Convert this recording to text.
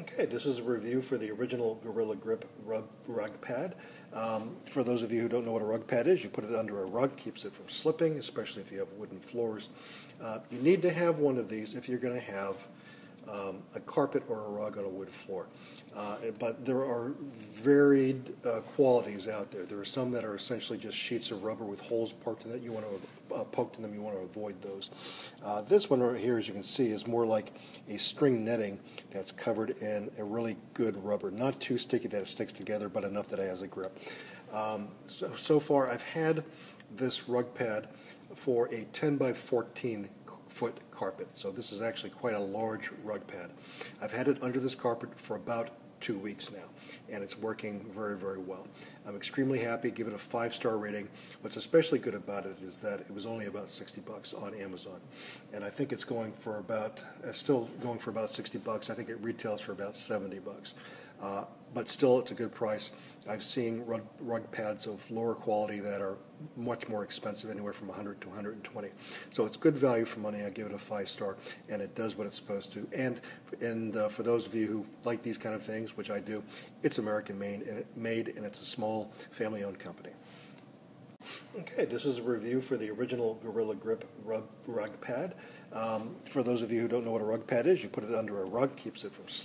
Okay, this is a review for the original Gorilla Grip rub, rug pad. Um, for those of you who don't know what a rug pad is, you put it under a rug, keeps it from slipping, especially if you have wooden floors. Uh, you need to have one of these if you're going to have um, a carpet or a rug on a wood floor. Uh, but there are varied uh, qualities out there. There are some that are essentially just sheets of rubber with holes poked in it. You want to uh, poked in them. You want to avoid those. Uh, this one right here, as you can see, is more like a string netting that's covered in a really good rubber. Not too sticky that it sticks together, but enough that it has a grip. Um, so, so far, I've had this rug pad for a 10 by 14 foot carpet. So this is actually quite a large rug pad. I've had it under this carpet for about two weeks now, and it's working very, very well. I'm extremely happy, give it a five-star rating. What's especially good about it is that it was only about 60 bucks on Amazon, and I think it's going for about, uh, still going for about 60 bucks. I think it retails for about 70 bucks. Uh, but still, it's a good price. I've seen rug, rug, pads of lower quality that are much more expensive, anywhere from 100 to 120. So it's good value for money. I give it a five star, and it does what it's supposed to. And and uh, for those of you who like these kind of things, which I do, it's American made, and, it, made, and it's a small family-owned company. Okay, this is a review for the original Gorilla Grip rug, rug pad. Um, for those of you who don't know what a rug pad is, you put it under a rug, keeps it from slipping.